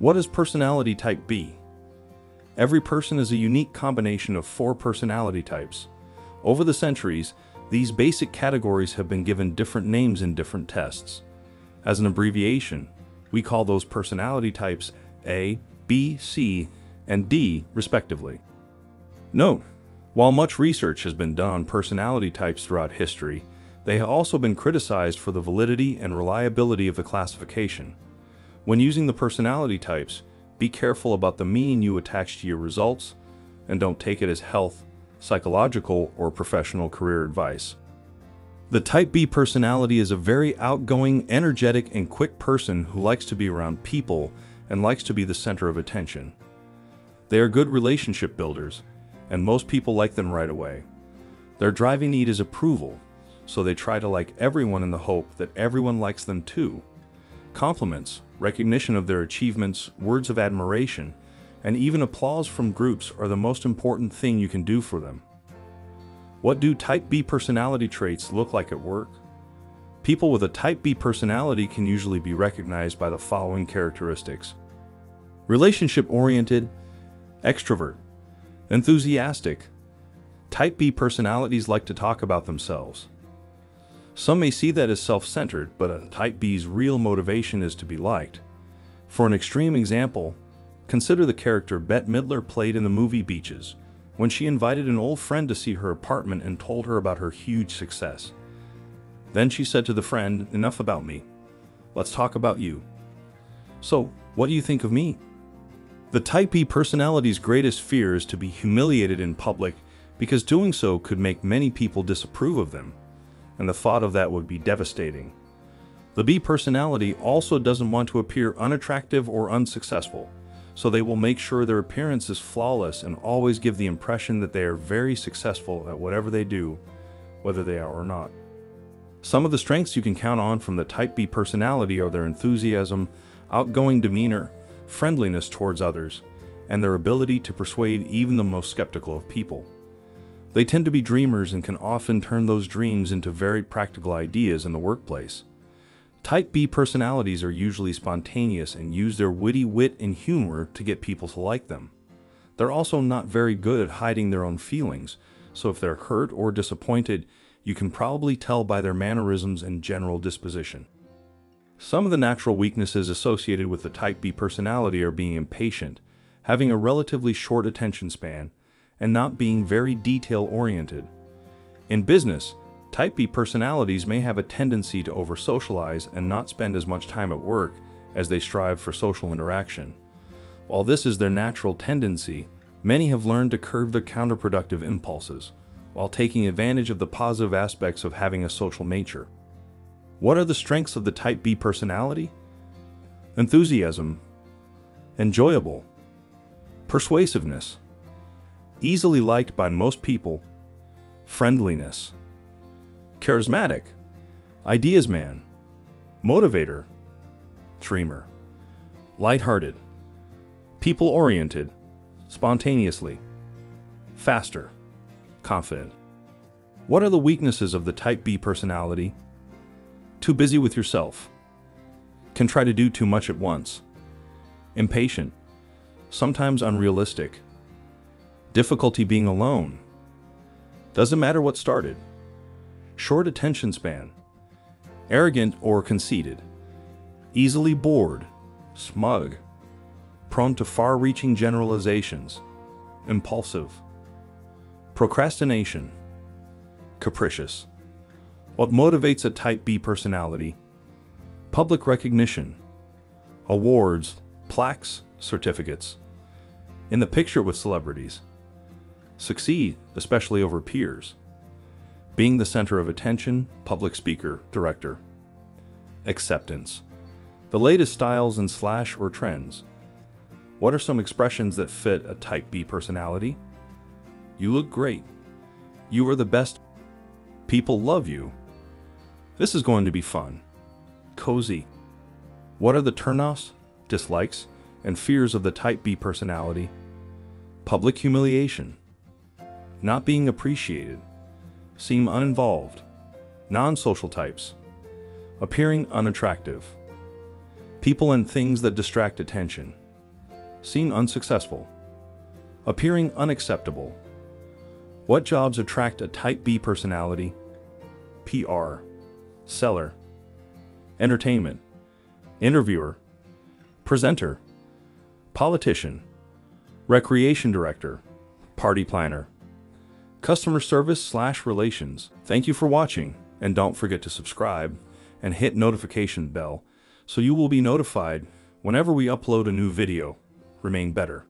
What is personality type B? Every person is a unique combination of four personality types. Over the centuries, these basic categories have been given different names in different tests. As an abbreviation, we call those personality types A, B, C, and D, respectively. Note, while much research has been done on personality types throughout history, they have also been criticized for the validity and reliability of the classification. When using the personality types, be careful about the meaning you attach to your results, and don't take it as health, psychological, or professional career advice. The Type B personality is a very outgoing, energetic, and quick person who likes to be around people and likes to be the center of attention. They are good relationship builders, and most people like them right away. Their driving need is approval, so they try to like everyone in the hope that everyone likes them too. Compliments, recognition of their achievements, words of admiration, and even applause from groups are the most important thing you can do for them. What do type B personality traits look like at work? People with a type B personality can usually be recognized by the following characteristics relationship oriented, extrovert, enthusiastic. Type B personalities like to talk about themselves. Some may see that as self centered, but a Type B's real motivation is to be liked. For an extreme example, consider the character Bette Midler played in the movie Beaches, when she invited an old friend to see her apartment and told her about her huge success. Then she said to the friend, Enough about me. Let's talk about you. So, what do you think of me? The Type B personality's greatest fear is to be humiliated in public because doing so could make many people disapprove of them, and the thought of that would be devastating. The B personality also doesn't want to appear unattractive or unsuccessful, so they will make sure their appearance is flawless and always give the impression that they are very successful at whatever they do, whether they are or not. Some of the strengths you can count on from the Type B personality are their enthusiasm, outgoing demeanor, friendliness towards others, and their ability to persuade even the most skeptical of people. They tend to be dreamers and can often turn those dreams into very practical ideas in the workplace. Type B personalities are usually spontaneous and use their witty wit and humor to get people to like them. They're also not very good at hiding their own feelings, so if they're hurt or disappointed, you can probably tell by their mannerisms and general disposition. Some of the natural weaknesses associated with the Type B personality are being impatient, having a relatively short attention span, and not being very detail oriented. In business, Type B personalities may have a tendency to over socialize and not spend as much time at work as they strive for social interaction. While this is their natural tendency, many have learned to curb their counterproductive impulses while taking advantage of the positive aspects of having a social nature. What are the strengths of the Type B personality? Enthusiasm, enjoyable, persuasiveness, easily liked by most people, friendliness, charismatic, ideas man, motivator, dreamer, lighthearted, people oriented, spontaneously, faster, confident. What are the weaknesses of the Type B personality? Too busy with yourself. Can try to do too much at once. Impatient. Sometimes unrealistic. Difficulty being alone. Doesn't matter what started. Short attention span. Arrogant or conceited. Easily bored. Smug. Prone to far reaching generalizations. Impulsive. Procrastination. Capricious. What motivates a type B personality? Public recognition. Awards, plaques, certificates. In the picture with celebrities. Succeed, especially over peers. Being the center of attention, public speaker, director. Acceptance. The latest styles and slash or trends. What are some expressions that fit a type B personality? You look great. You are the best. People love you. This is going to be fun. Cozy. What are the turnoffs, dislikes, and fears of the type B personality? Public humiliation. Not being appreciated. Seem uninvolved. Non social types. Appearing unattractive. People and things that distract attention. Seen unsuccessful. Appearing unacceptable. What jobs attract a type B personality? PR. Seller. Entertainment. Interviewer. Presenter. Politician. Recreation director. Party planner. Customer service slash relations. Thank you for watching, and don't forget to subscribe and hit notification bell so you will be notified whenever we upload a new video. Remain better.